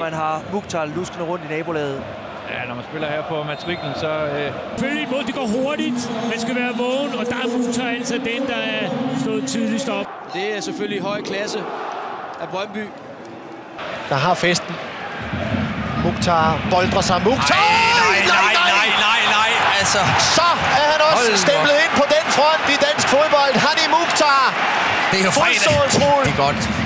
man har Mukhtar luskende rundt i nabolaget. Ja, når man spiller her på matriklen, så... Øh... Følg et det går hurtigt. Man skal være vågen, og der er Mukhtar altså den, der er stået tidligst op. Det er selvfølgelig høj klasse af Brøndby. Der har festen. Mukhtar boldrer sig. Mukhtar! Nej, nej, nej, nej, nej, altså. Så er han også Hold stemplet ind på den front i dansk fodbold. Hani Mukhtar. Det er jo fredag. Det er godt.